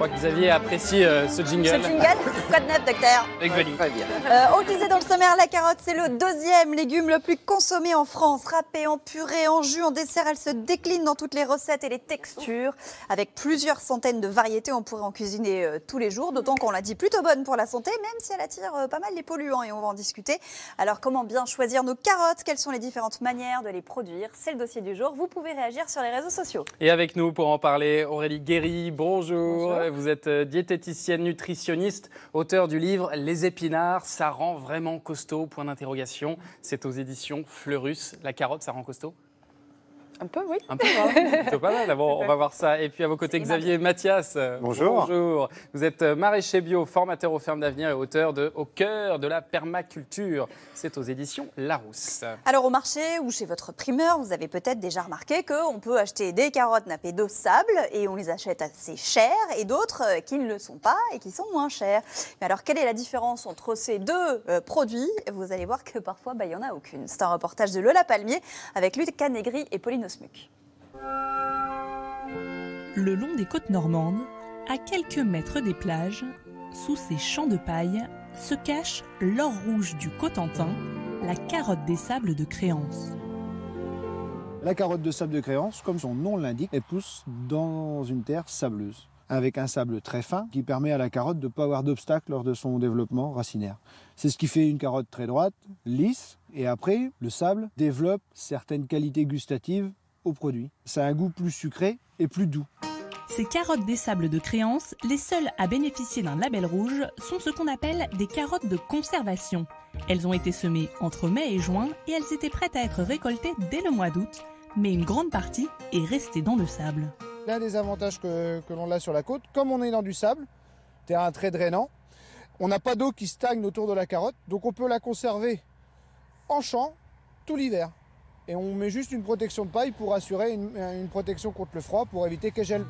crois que Xavier apprécie euh, ce jingle. Ce jingle Quoi de neuf, docteur Avec Valérie. Très bien. Euh, on le disait dans le sommaire, la carotte, c'est le deuxième légume le plus consommé en France. Râpée en purée, en jus, en dessert, elle se décline dans toutes les recettes et les textures. Avec plusieurs centaines de variétés, on pourrait en cuisiner euh, tous les jours. D'autant qu'on l'a dit plutôt bonne pour la santé, même si elle attire euh, pas mal les polluants et on va en discuter. Alors, comment bien choisir nos carottes? Quelles sont les différentes manières de les produire? C'est le dossier du jour. Vous pouvez réagir sur les réseaux sociaux. Et avec nous pour en parler, Aurélie Guéry, bonjour. Vous êtes euh, diététicienne, nutritionniste, auteur du livre Les épinards, ça rend vraiment costaud, point d'interrogation. C'est aux éditions Fleurus. La carotte, ça rend costaud? Un peu, oui. Un peu, hein Plutôt pas mal. Bon, on va voir ça. Et puis à vos côtés, Xavier Mathias. Bonjour. Bonjour. Vous êtes euh, maraîcher bio, formateur aux fermes d'avenir et auteur de Au cœur de la permaculture. C'est aux éditions Larousse. Alors au marché ou chez votre primeur, vous avez peut-être déjà remarqué qu'on peut acheter des carottes nappées d'eau sable et on les achète assez chères et d'autres euh, qui ne le sont pas et qui sont moins chères. Mais alors quelle est la différence entre ces deux euh, produits? Vous allez voir que parfois bah, il n'y en a aucune. C'est un reportage de Lola Palmier avec Lucas Negri et Pauline Le long des côtes normandes, à quelques mètres des plages, sous ces champs de paille, se cache l'or rouge du Cotentin, la carotte des sables de Créance. La carotte de sable de créance, comme son nom l'indique, elle pousse dans une terre sableuse, avec un sable très fin qui permet à la carotte de ne pas avoir d'obstacle lors de son développement racinaire. C'est ce qui fait une carotte très droite, lisse, et après, le sable développe certaines qualités gustatives au produit. Ça a un goût plus sucré et plus doux. Ces carottes des sables de Créance, les seules à bénéficier d'un label rouge, sont ce qu'on appelle des carottes de conservation. Elles ont été semées entre mai et juin et elles étaient prêtes à être récoltées dès le mois d'août, mais une grande partie est restée dans le sable. L'un des avantages que, que l'on a sur la côte, comme on est dans du sable, terrain très drainant, on n'a pas d'eau qui stagne autour de la carotte, donc on peut la conserver en champ tout l'hiver. Et on met juste une protection de paille pour assurer une, une protection contre le froid, pour éviter qu'elle gèle.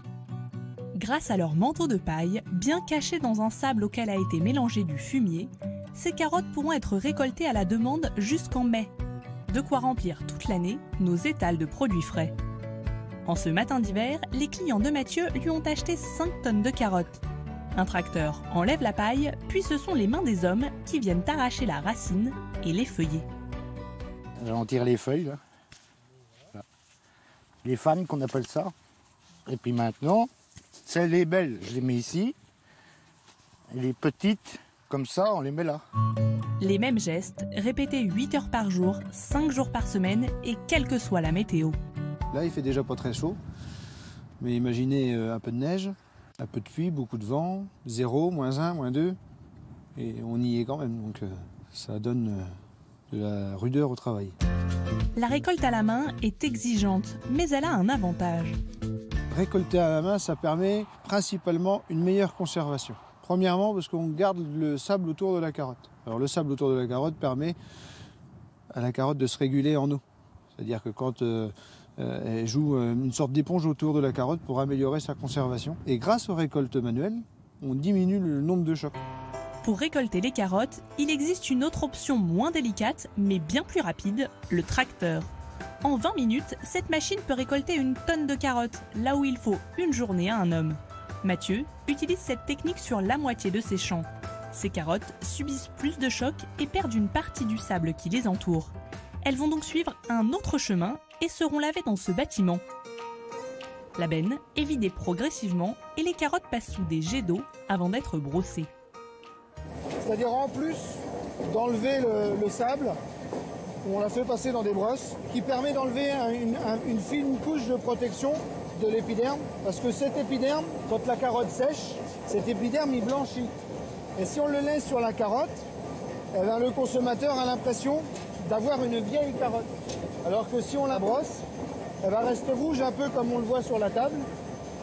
Grâce à leur manteau de paille, bien caché dans un sable auquel a été mélangé du fumier, ces carottes pourront être récoltées à la demande jusqu'en mai. De quoi remplir toute l'année nos étals de produits frais. En ce matin d'hiver, les clients de Mathieu lui ont acheté 5 tonnes de carottes. Un tracteur enlève la paille, puis ce sont les mains des hommes qui viennent arracher la racine et les feuiller. Là, on tire les feuilles, là. Les fans qu'on appelle ça. Et puis maintenant, celles les belles, je les mets ici. Et les petites, comme ça, on les met là. Les mêmes gestes, répétés 8 heures par jour, 5 jours par semaine et quelle que soit la météo. Là, il fait déjà pas très chaud, mais imaginez euh, un peu de neige, un peu de pluie, beaucoup de vent, 0, moins 1, moins 2, et on y est quand même, donc euh, ça donne euh, de la rudeur au travail. La récolte à la main est exigeante, mais elle a un avantage. Récolter à la main, ça permet principalement une meilleure conservation. Premièrement, parce qu'on garde le sable autour de la carotte. Alors le sable autour de la carotte permet à la carotte de se réguler en eau. C'est-à-dire que quand euh, euh, elle joue euh, une sorte d'éponge autour de la carotte pour améliorer sa conservation. Et grâce aux récoltes manuelles, on diminue le nombre de chocs. Pour récolter les carottes, il existe une autre option moins délicate, mais bien plus rapide, le tracteur. En 20 minutes, cette machine peut récolter une tonne de carottes, là où il faut une journée à un homme. Mathieu utilise cette technique sur la moitié de ses champs. Ces carottes subissent plus de chocs et perdent une partie du sable qui les entoure. Elles vont donc suivre un autre chemin et seront lavées dans ce bâtiment. La benne est vidée progressivement et les carottes passent sous des jets d'eau avant d'être brossées. C'est-à-dire en plus d'enlever le, le sable, on l'a fait passer dans des brosses, qui permet d'enlever un- une, un- une fine couche de protection de l'épiderme, parce que cet épiderme, quand la carotte sèche, cet épiderme il blanchit. Et si on le laisse sur la carotte, eh ben, le consommateur a l'impression d'avoir une vieille carotte. Alors que si on la brosse, elle va rester rouge un peu comme on le voit sur la table.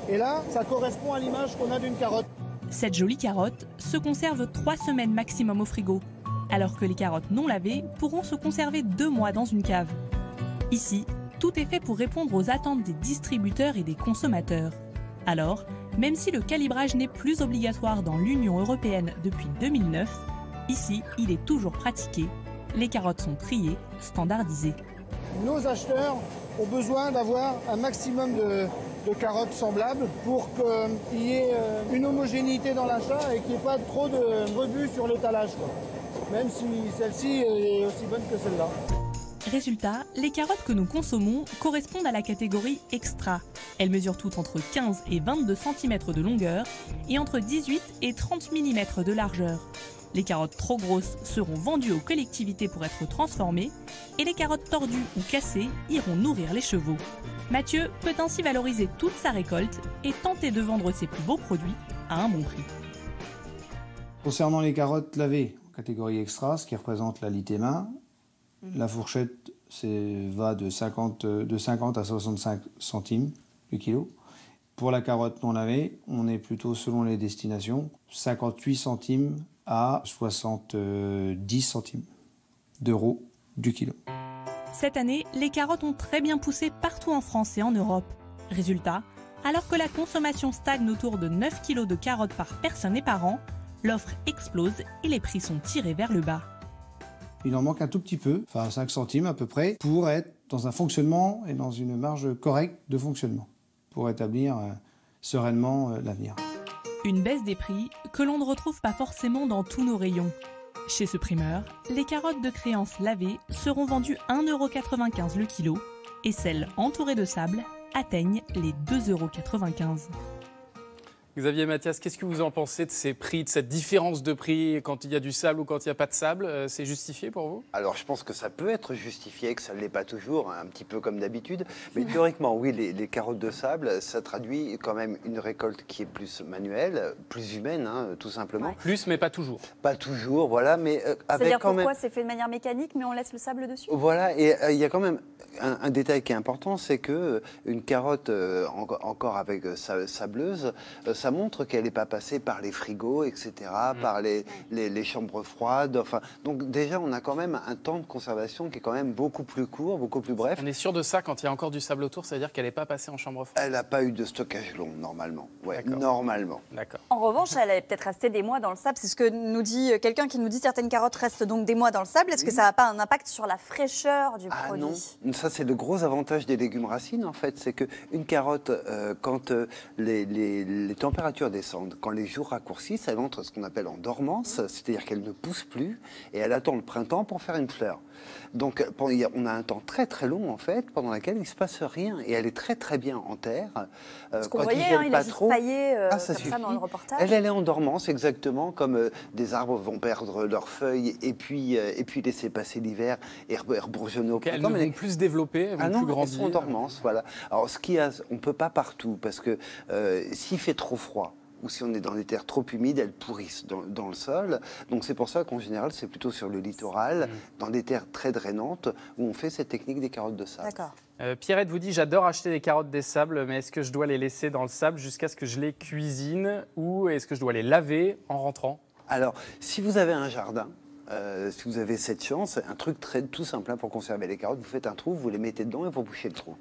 Et là, ça correspond à l'image qu'on a d'une carotte. Cette jolie carotte se conserve 3 semaines maximum au frigo, alors que les carottes non lavées pourront se conserver 2 mois dans une cave. Ici, tout est fait pour répondre aux attentes des distributeurs et des consommateurs. Alors, même si le calibrage n'est plus obligatoire dans l'Union européenne depuis 2009, ici, il est toujours pratiqué. Les carottes sont triées, standardisées. Nos acheteurs ont besoin d'avoir un maximum de, de carottes semblables pour qu'il y ait euh, une homogénéité dans l'achat et qu'il n'y ait pas trop de rebuts sur l'étalage. Même si celle-ci est aussi bonne que celle-là. Résultat, les carottes que nous consommons correspondent à la catégorie extra. Elles mesurent toutes entre 15 et 22 cm de longueur et entre 18 et 30 mm de largeur. Les carottes trop grosses seront vendues aux collectivités pour être transformées et les carottes tordues ou cassées iront nourrir les chevaux. Mathieu peut ainsi valoriser toute sa récolte et tenter de vendre ses plus beaux produits à un bon prix. Concernant les carottes lavées, catégorie extra, ce qui représente la litéma, la fourchette va de 50, euh, de 50 à 65 centimes le kilo. Pour la carotte non lavée, on est plutôt selon les destinations, 58 centimes à 70 centimes d'euros du kilo. Cette année, les carottes ont très bien poussé partout en France et en Europe. Résultat, alors que la consommation stagne autour de 9 kg de carottes par personne et par an, l'offre explose et les prix sont tirés vers le bas. Il en manque un tout petit peu, enfin 5 centimes à peu près, pour être dans un fonctionnement et dans une marge correcte de fonctionnement, pour établir euh, sereinement euh, l'avenir. Une baisse des prix que l'on ne retrouve pas forcément dans tous nos rayons. Chez ce primeur, les carottes de créance lavées seront vendues 1,95€ le kilo et celles entourées de sable atteignent les 2,95€. Xavier Mathias, qu'est-ce que vous en pensez de ces prix, de cette différence de prix quand il y a du sable ou quand il n'y a pas de sable Euh, C'est justifié pour vous? Alors, je pense que ça peut être justifié, que ça ne l'est pas toujours, hein, un petit peu comme d'habitude. Mais théoriquement, oui, les, les carottes de sable, ça traduit quand même une récolte qui est plus manuelle, plus humaine, hein, tout simplement. Plus, mais pas toujours. Pas toujours, voilà, mais euh, avec C'est-à-dire quand pourquoi même. c'est fait de manière mécanique, mais on laisse le sable dessus? Voilà, et euh, il y a quand même un, un détail qui est important, c'est que euh, une carotte euh, enco- encore avec euh, sa- sableuse, euh, ça montre qu'elle n'est pas passée par les frigos, etc., par les, les- les chambres froides. Enfin, donc déjà, on a quand même un temps de conservation qui est quand même beaucoup plus court, beaucoup plus bref. On est sûr de ça quand il y a encore du sable autour, c'est-à-dire qu'elle n'est pas passée en chambre froide. Elle n'a pas eu de stockage long, normalement. Ouais, D'accord. normalement. D'accord. En revanche, elle est peut-être restée des mois dans le sable. C'est ce que nous dit euh, quelqu'un qui nous dit certaines carottes restent donc des mois dans le sable. Est-ce que ça n'a pas un impact sur la fraîcheur du Ah produit? non, ça c'est le gros avantage des légumes racines en fait, c'est que une carotte, euh, quand euh, les, les- les températures descendent, quand les jours raccourcissent, elle entre ce qu'on appelle en dormance, c'est-à-dire qu'elle ne pousse plus et elle attend le printemps pour faire une fleur. Donc y on a un temps très très long en fait, pendant lequel il ne se passe rien et elle est très très bien en terre. Euh, Parce qu'on voyait, hein, il pas a juste trop- paillé euh, Ah, ça comme ça suffit. dans le reportage. Elle, elle est en dormance, exactement comme euh, des arbres vont perdre leurs feuilles et puis, euh, et puis laisser passer l'hiver et rebourgeonner au elles printemps. ne mais vont plus se développer, elles vont ah non, plus elles grandir. sont en dormance, voilà. Alors, ce qui a, on peut pas partout, parce que euh, s'il fait trop froid, ou si on est dans des terres trop humides, elles pourrissent dans, dans le sol. Donc c'est pour ça qu'en général, c'est plutôt sur le littoral, dans des terres très drainantes, où on fait cette technique des carottes de sable. D'accord. Euh, Pierrette vous dit j'adore acheter des carottes des sables, mais est-ce que je dois les laisser dans le sable jusqu'à ce que je les cuisine ou est-ce que je dois les laver en rentrant? Alors, si vous avez un jardin, euh, si vous avez cette chance, un truc très tout simple hein, pour conserver les carottes, vous faites un trou, vous les mettez dedans et vous bouchez le trou.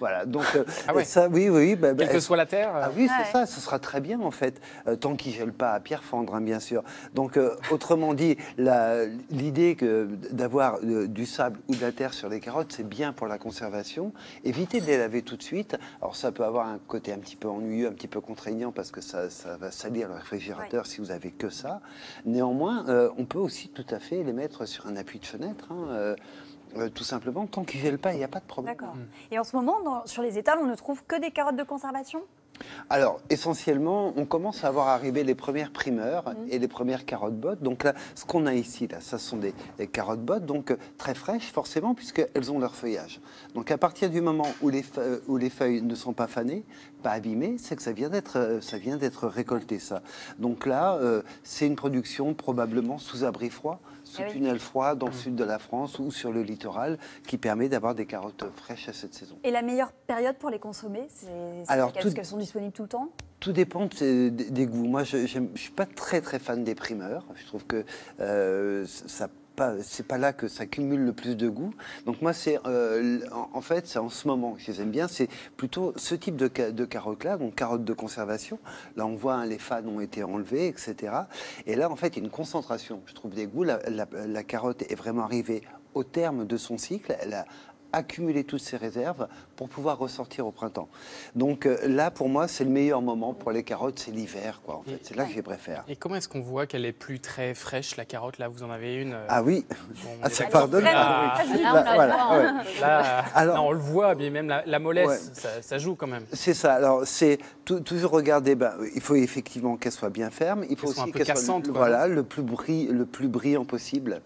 Voilà, donc euh, Ah ouais. ça, oui, oui. bah, bah, Quelle que soit la terre euh, Ah oui, c'est Ouais. ça, ce sera très bien en fait, euh, tant qu'il ne gèle pas à pierre fendre, hein, bien sûr. Donc, euh, autrement dit, la- l'idée que d'avoir euh, du sable ou de la terre sur les carottes, c'est bien pour la conservation. Évitez de les laver tout de suite. Alors, ça peut avoir un côté un petit peu ennuyeux, un petit peu contraignant, parce que ça, ça va salir le réfrigérateur si vous avez que ça. Néanmoins, euh, on peut aussi tout à fait les mettre sur un appui de fenêtre. hein, euh, euh, tout simplement, tant qu'ils ne gèlent pas, il n'y a pas de problème. D'accord. Et en ce moment, sur les étals, on ne trouve que des carottes de conservation? Alors, essentiellement, on commence à voir arriver les premières primeurs Mhm. et les premières carottes bottes. Donc là, ce qu'on a ici, là, ça sont des, des carottes bottes, donc euh, très fraîches forcément, puisqu'elles ont leur feuillage. Donc à partir du moment où les, feu- où les feuilles ne sont pas fanées, pas abîmées, c'est que ça vient d'être euh, ça vient d'être récolté, ça. Donc là, euh, c'est une production probablement sous abri froid, sous Ah oui. tunnel froid dans le sud de la France ou sur le littoral, qui permet d'avoir des carottes fraîches à cette saison. Et la meilleure période pour les consommer, c'est c'est Alors, laquelle tout- Tout le temps? Tout dépend des, des- goûts. Moi, je ne suis pas très très fan des primeurs. Je trouve que euh, ça c'est pas là que ça cumule le plus de goût. Donc moi, c'est euh, en, fait, c'est en ce moment que je les aime bien. C'est plutôt ce type de, de carottes-là, donc carottes de conservation. Là, on voit hein, les fans ont été enlevés, etc. Et là, en fait, il y a une concentration. Je trouve des goûts. La, la- la carotte est vraiment arrivée au terme de son cycle. Elle a accumuler toutes ces réserves pour pouvoir ressortir au printemps. Donc euh, là, pour moi, c'est le meilleur moment pour les carottes, c'est l'hiver, quoi. En fait, c'est là que je les préfère. Et comment est-ce qu'on voit qu'elle est plus très fraîche, la carotte Là, vous en avez une. euh, Ah oui, bon, ah, ça pardonne? Ah, oui. Là, on Là, la voilà, voit, ouais. Là, Alors- non, on le voit, mais même la, la mollesse, Ouais. ça, ça joue quand même. C'est ça. Alors, c'est tou- toujours regarder. Ben, il faut effectivement qu'elle soit bien ferme. Il faut Qu'elle soit aussi un peu qu'elle soit cassante, le, quoi. voilà, le plus bri- le plus brillant possible.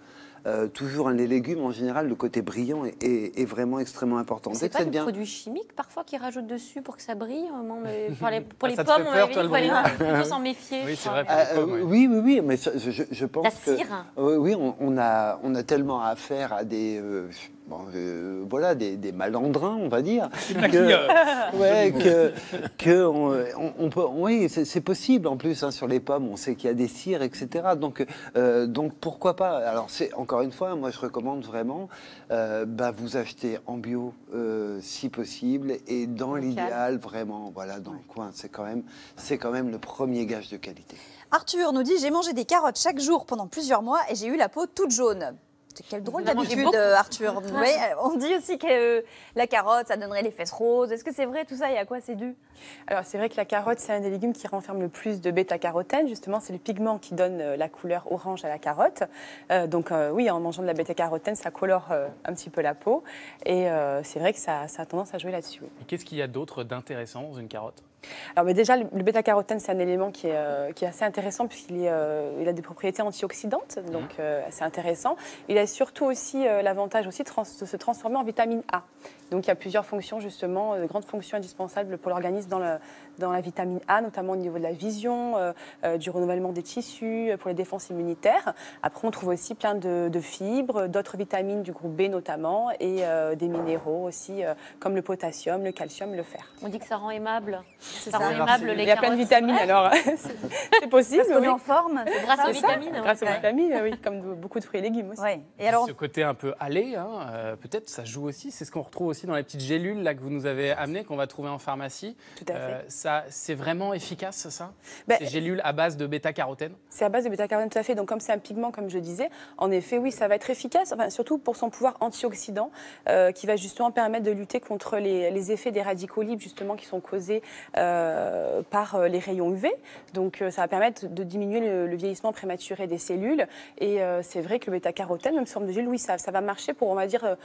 Euh, toujours les légumes en général, le côté brillant est, est- est vraiment extrêmement important. C'est pas des bien. produits chimiques parfois qu'ils rajoutent dessus pour que ça brille non, mais pour les, pour Ah, les pommes, on avait dit qu'il fallait s'en méfier. Oui, je c'est crois. vrai. Euh, pommes, oui. oui, oui, oui, mais je, pense La que cire. oui, oui, on, on a, on a tellement affaire à des, euh, bon, euh, voilà, des, des malandrins, on va dire, que, ouais, que, que on, on- on peut, oui, c'est possible en plus hein, sur les pommes, on sait qu'il y a des cires, etc. Donc, euh, donc pourquoi pas? Alors c'est encore une fois, moi je recommande vraiment, euh, bah, vous achetez en bio euh, si possible et dans l'idéal vraiment, voilà, dans le coin, c'est quand même, c'est quand même le premier gage de qualité. Arthur nous dit J'ai mangé des carottes chaque jour pendant plusieurs mois et j'ai eu la peau toute jaune. C'est quelle drôle d'habitude, Arthur. Oui, euh, on dit aussi que euh, la carotte, ça donnerait les fesses roses. Est-ce que c'est vrai tout ça et à quoi c'est dû? Alors c'est vrai que la carotte, c'est un des légumes qui renferme le plus de bêta-carotène. Justement, c'est le pigment qui donne euh, la couleur orange à la carotte. Euh, donc euh, oui, en mangeant de la bêta-carotène, ça colore euh, un petit peu la peau. Et euh, c'est vrai que ça, ça a tendance à jouer là-dessus. oui. Et qu'est-ce qu'il y a d'autre d'intéressant dans une carotte? Alors mais déjà, le, le bêta-carotène, c'est un élément qui est, euh, qui est assez intéressant puisqu'il euh, il a des propriétés antioxydantes, donc euh, c'est intéressant. Il a surtout aussi euh, l'avantage aussi de, trans- de se transformer en vitamine A. Donc il y a plusieurs fonctions justement, euh, de grandes fonctions indispensables pour l'organisme dans, le- dans la vitamine A, notamment au niveau de la vision, euh, euh, du renouvellement des tissus, euh, pour les défenses immunitaires. Après, on trouve aussi plein de, de fibres, d'autres vitamines du groupe B notamment, et euh, des minéraux aussi, euh, comme le potassium, le calcium, le fer. On dit que ça rend aimable. Ça ça. rend aimable les Il y a plein de vitamines, alors c'est possible. Parce qu'on oui. est en forme. c'est Grâce ça aux vitamines. Grâce aux Ouais. vitamines, oui, comme de- beaucoup de fruits et légumes aussi. Ouais. Et alors, Ce côté un peu allé, hein, euh, peut-être ça joue aussi. C'est ce qu'on retrouve aussi dans les petites gélules là, que vous nous avez amenées, qu'on va trouver en pharmacie. Tout à fait. Euh, ça, c'est vraiment efficace, ça Ben, Ces gélules à base de bêta-carotène C'est à base de bêta-carotène, tout à fait. Donc, comme c'est un pigment, comme je disais, en effet, oui, ça va être efficace, enfin, surtout pour son pouvoir antioxydant, euh, qui va justement permettre de lutter contre les, les effets des radicaux libres, justement, qui sont causés euh, par les rayons UV. Donc, ça va permettre de diminuer le, le vieillissement prématuré des cellules. Et c'est vrai que le bêta-carotène, même sous forme de gélule, oui, ça, ça va marcher pour, on va dire,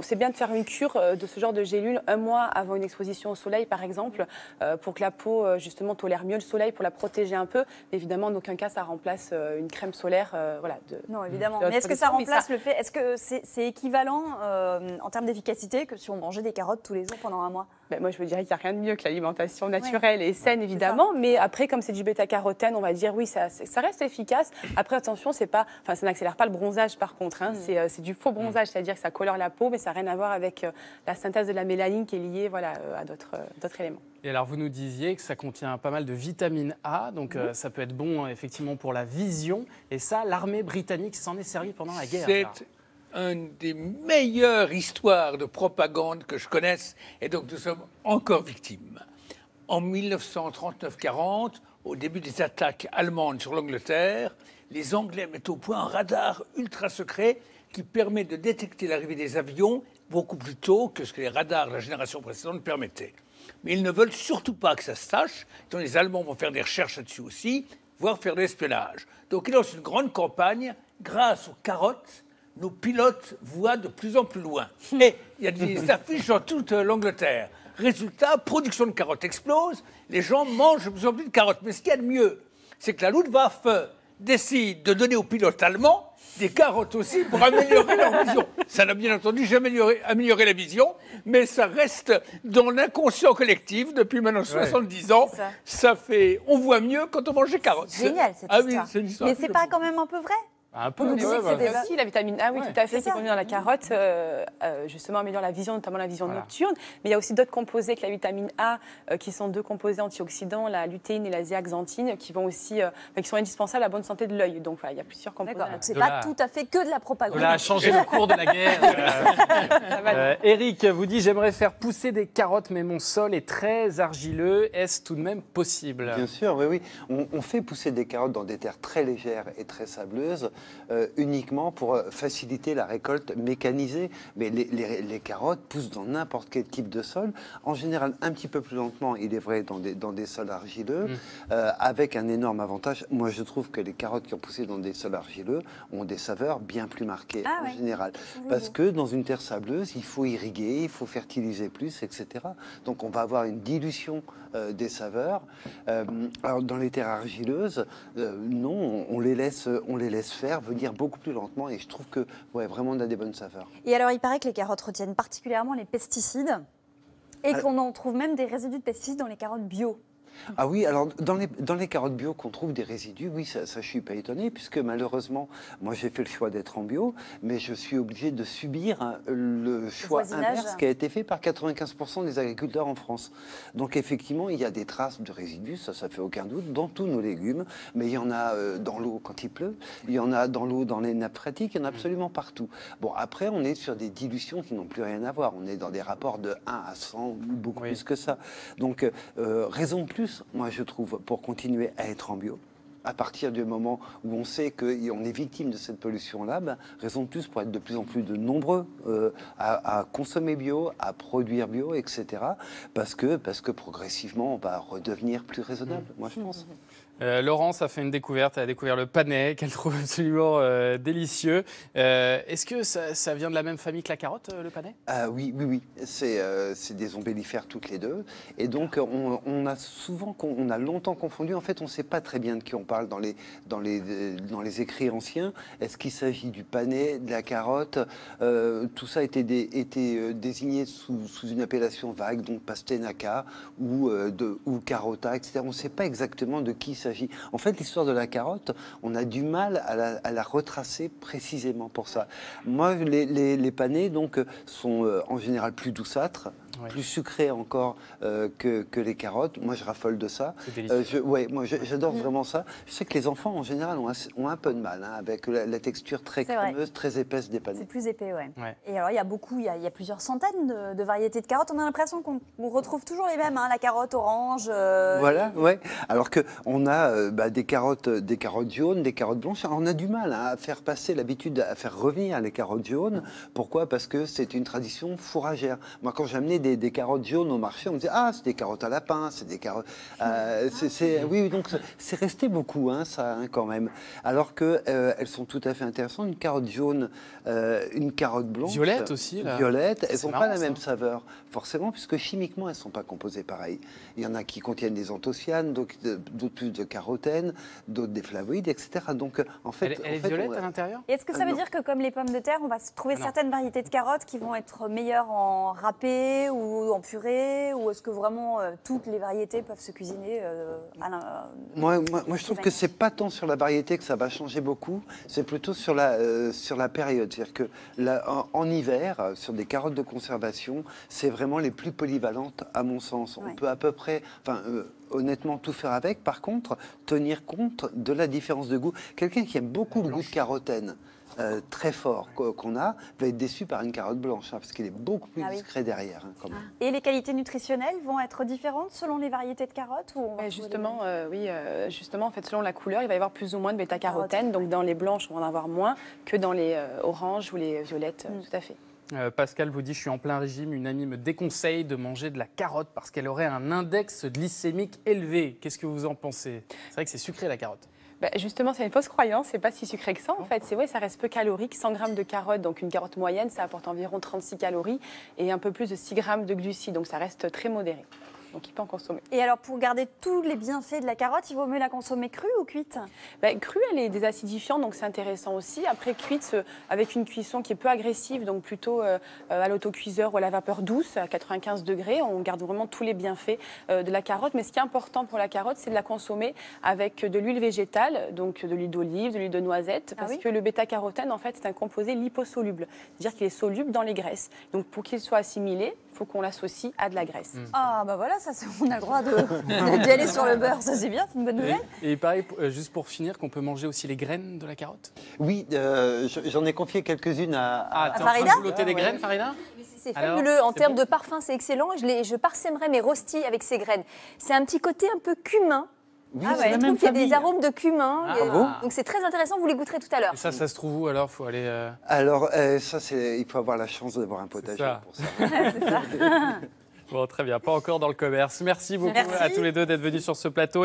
c'est bien de faire une cure euh, de ce genre de gélule un mois avant une exposition au soleil, par exemple, euh, pour que la peau, euh, justement, tolère mieux le soleil, pour la protéger un peu. Mais évidemment, en aucun cas, ça remplace une crème solaire. voilà, de, non, évidemment. de Mais est-ce que ça remplace le fait Est-ce que c'est équivalent euh, en termes d'efficacité que si on mangeait des carottes tous les jours pendant un mois? Ben, moi, je veux dire qu'il n'y a rien de mieux que l'alimentation naturelle et saine, évidemment. Mais après, comme c'est du bêta-carotène, on va dire oui, ça, reste efficace. Après, attention, c'est pas, enfin, ça n'accélère pas le bronzage, par contre. hein. C'est, euh, c'est du faux bronzage, c'est-à-dire que ça colore la peau, mais ça n'a rien à voir avec euh, la synthèse de la mélanine qui est liée voilà, euh, à d'autres, éléments. Et alors, vous nous disiez que ça contient pas mal de vitamine A, donc Mhm. euh, ça peut être bon hein, effectivement pour la vision. Et ça, l'armée britannique s'en est servie pendant la guerre. C'est. Une des meilleures histoires de propagande que je connaisse, et donc nous sommes encore victimes. En 1939-40, au début des attaques allemandes sur l'Angleterre, les Anglais mettent au point un radar ultra secret qui permet de détecter l'arrivée des avions beaucoup plus tôt que ce que les radars de la génération précédente permettaient. Mais ils ne veulent surtout pas que ça se sache, donc les Allemands vont faire des recherches là-dessus aussi, voire faire de l'espionnage. Donc ils lancent une grande campagne grâce aux carottes nos pilotes voient de plus en plus loin. Et il y a des affiches dans toute l'Angleterre. Résultat, production de carottes explose, les gens mangent de plus en plus de carottes. Mais ce qu'il y a de mieux, c'est que la Luftwaffe décide de donner aux pilotes allemands des carottes aussi pour améliorer leur vision. Ça n'a bien entendu jamais amélioré, amélioré la vision, mais ça reste dans l'inconscient collectif depuis maintenant 70 ans. Ça. Ça fait, on voit mieux quand on mange des carottes. Génial cette ah oui, histoire. c'est une histoire. Mais c'est pas quand même un peu vrai? Un peu, c'était ouais. ça. Aussi, la vitamine A, oui, Ouais. tout à fait, C'est qui est ça. contenue dans la carotte, euh, euh, justement, améliore la vision, notamment la vision Voilà. nocturne. Mais il y a aussi d'autres composés que la vitamine A, euh, qui sont deux composés antioxydants, la lutéine et la zéaxanthine, qui vont aussi, euh, enfin, qui sont indispensables à la bonne santé de l'œil. Donc, voilà, il y a plusieurs composés. D'accord. Donc c'est pas la- tout à fait que de la propagande. On a changé le cours de la guerre. Euh, Eric vous dit J'aimerais faire pousser des carottes, mais mon sol est très argileux. Est-ce tout de même possible? Bien sûr, oui, oui. On, on fait pousser des carottes dans des terres très légères et très sableuses. Euh, uniquement pour euh, faciliter la récolte mécanisée. Mais les, les- les carottes poussent dans n'importe quel type de sol, en général un petit peu plus lentement, il est vrai, dans des, dans des sols argileux, euh, avec un énorme avantage. Moi, je trouve que les carottes qui ont poussé dans des sols argileux ont des saveurs bien plus marquées Ah en ouais. général. Parce que dans une terre sableuse, il faut irriguer, il faut fertiliser plus, etc. Donc on va avoir une dilution euh, des saveurs. Euh, alors dans les terres argileuses, euh, non, on, on les laisse, on les laisse faire, venir beaucoup plus lentement. Et je trouve que ouais, vraiment on a des bonnes saveurs. Et alors, il paraît que les carottes retiennent particulièrement les pesticides et qu'on en trouve même des résidus de pesticides dans les carottes bio. Ah oui, alors dans les, dans les carottes bio qu'on trouve des résidus, oui, ça, ça je suis pas étonné, puisque malheureusement, moi j'ai fait le choix d'être en bio, mais je suis obligé de subir hein, le choix inverse qui a été fait par 95% des agriculteurs en France. Donc effectivement, il y a des traces de résidus, ça, ça fait aucun doute, dans tous nos légumes, mais il y en a euh, dans l'eau quand il pleut, il y en a dans l'eau dans les nappes phréatiques, il y en a absolument partout. Bon, après, on est sur des dilutions qui n'ont plus rien à voir, on est dans des rapports de 1 à 100 ou beaucoup Oui. plus que ça. Donc, euh, raison de plus, moi je trouve, pour continuer à être en bio. À partir du moment où on sait qu'on est victime de cette pollution-là, ben, raison de plus pour être de plus en plus de nombreux euh, à, à consommer bio, à produire bio, etc. Parce que, parce que progressivement, on va redevenir plus raisonnable, moi je pense. Euh, Laurence a fait une découverte, elle a découvert le panais qu'elle trouve absolument euh, délicieux. Euh, Est-ce que ça, ça vient de la même famille que la carotte, le panais? Ah oui, oui, oui. C'est des ombellifères toutes les deux. Et donc, on, on a souvent, on a longtemps confondu. En fait, on ne sait pas très bien de qui on parle dans les, dans les, euh, dans les écrits anciens. Est-ce qu'il s'agit du panais, de la carotte Euh, Tout ça était, dé- était euh, désigné sous, sous une appellation vague, donc pastènaka ou, de, ou carota, etc. On ne sait pas exactement de qui il s'agit. En fait, l'histoire de la carotte, on a du mal à la, à la retracer précisément pour ça. Moi, les, les, les panais donc, sont en général plus douceâtres, Ouais. plus sucrés encore euh, que, que les carottes. Moi, je raffole de ça. C'est délicieux. Euh, je, ouais, moi, j'adore vraiment ça. Je sais que les enfants, en général, ont, un peu de mal hein, avec la, la texture très C'est vrai. crémeuse, très épaisse des C'est panais. plus épais, ouais. Ouais. Et alors, il y a beaucoup, il y a, il y a plusieurs centaines de, de variétés de carottes. On a l'impression qu'on on retrouve toujours les mêmes, hein, la carotte orange. euh, Voilà, ouais. Alors que on a euh, bah, des carottes, des carottes jaunes, des carottes blanches. Alors, on a du mal hein, à faire passer l'habitude, à faire revenir les carottes jaunes. Pourquoi? Parce que c'est une tradition fourragère. Moi, quand j'amenais des, des carottes jaunes au marché, on me disait ah c'est des carottes à lapin, c'est des carottes. Euh, c'est- c'est- oui, oui, donc c'est resté beaucoup, hein, ça hein, quand même. Alors que euh, elles sont tout à fait intéressantes. Une carotte jaune, euh, une carotte blanche, Violette aussi, là. Violette, elles n'ont pas la ça. même saveur, forcément, puisque chimiquement, elles ne sont pas composées pareil. Il y en a qui contiennent des anthocyanes, d'autres d'autres plus de carotène, d'autres des flavoïdes, etc. Donc, euh, en fait, Elle, elle en est fait, violette on- à l'intérieur? Et Est-ce que ça Ah, veut non. dire que comme les pommes de terre, on va se trouver Ah, non. certaines variétés de carottes qui vont être meilleures en râpé ou en purée Ou est-ce que vraiment euh, toutes les variétés peuvent se cuisiner euh, à l'in- Moi, moi, moi, je trouve que c'est pas tant sur la variété que ça va changer beaucoup, c'est plutôt sur la, euh, sur la période. C'est-à-dire que la- en, en hiver, euh, sur des carottes de conservation, c'est vraiment les plus polyvalentes à mon sens. Ouais. On peut à peu près, enfin, euh, honnêtement, tout faire avec. Par contre, tenir compte de la différence de goût. Quelqu'un qui aime beaucoup le goût de carotène, euh, très fort qu'o- qu'on a, va être déçu par une carotte blanche, hein, parce qu'il est beaucoup plus Ah oui. discret derrière. hein, quand même. Et les qualités nutritionnelles vont être différentes selon les variétés de carottes ou on va Ouais, trouver justement, les euh, oui, euh, justement, en fait, selon la couleur, il va y avoir plus ou moins de bêta-carotène. Donc, dans les blanches, on va en avoir moins que dans les euh, oranges ou les violettes, euh, Mm. tout à fait. Euh, Pascal vous dit Je suis en plein régime. Une amie me déconseille de manger de la carotte parce qu'elle aurait un index glycémique élevé. Qu'est-ce que vous en pensez? C'est vrai que c'est sucré la carotte. Bah, justement, c'est une fausse croyance, c'est pas si sucré que ça en fait. C'est vrai, ça reste peu calorique. 100 grammes de carottes, donc une carotte moyenne, ça apporte environ 36 calories et un peu plus de 6 grammes de glucides, donc ça reste très modéré. Donc il peut en consommer. Et alors, pour garder tous les bienfaits de la carotte, il vaut mieux la consommer crue ou cuite? Bah, crue, elle est désacidifiante, donc c'est intéressant aussi. Après, cuite, euh, avec une cuisson qui est peu agressive, donc plutôt euh, euh, à l'autocuiseur ou à la vapeur douce, à 95 degrés, on garde vraiment tous les bienfaits euh, de la carotte. Mais ce qui est important pour la carotte, c'est de la consommer avec de l'huile végétale, donc de l'huile d'olive, de l'huile de noisette, Ah parce oui? que le bêta-carotène, en fait, c'est un composé liposoluble, c'est-à-dire qu'il est soluble dans les graisses. Donc pour qu'il soit assimilé, il faut qu'on l'associe à de la graisse. Ah, bah voilà, on a le droit d'y aller sur le beurre, ça c'est bien, c'est une bonne nouvelle. Et, pareil, euh, juste pour finir, qu'on peut manger aussi les graines de la carotte? Oui, euh, j'en ai confié quelques-unes à, à, ah, à Farida. Tu des graines, Farida? C'est fabuleux. En termes de parfum, c'est excellent. Je, les, je parsemerai mes rostis avec ces graines. C'est un petit côté un peu cumin, oui, ah ouais, la il y a des arômes de cumin. Ah. Donc c'est très intéressant, vous les goûterez tout à l'heure. ça, ça se trouve où alors? Faut aller. Euh, alors, ça, il faut avoir la chance d'avoir un potager pour ça. ça. Bon, très bien, pas encore dans le commerce. Merci beaucoup à tous les deux d'être venus sur ce plateau.